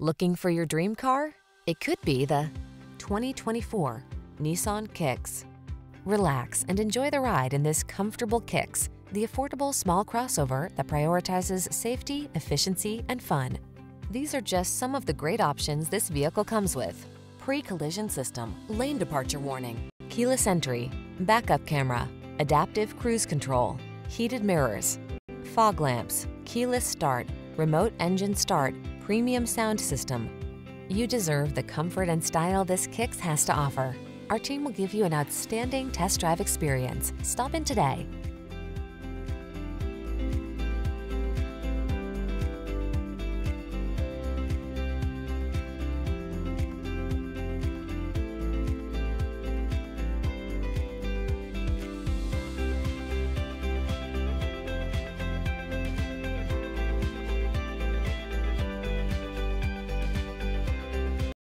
Looking for your dream car? It could be the 2024 Nissan Kicks. Relax and enjoy the ride in this comfortable Kicks, the affordable small crossover that prioritizes safety, efficiency, and fun. These are just some of the great options this vehicle comes with. Pre-collision system, lane departure warning, keyless entry, backup camera, adaptive cruise control, heated mirrors, fog lamps, keyless start, remote engine start, premium sound system. You deserve the comfort and style this Kicks has to offer. Our team will give you an outstanding test drive experience. Stop in today.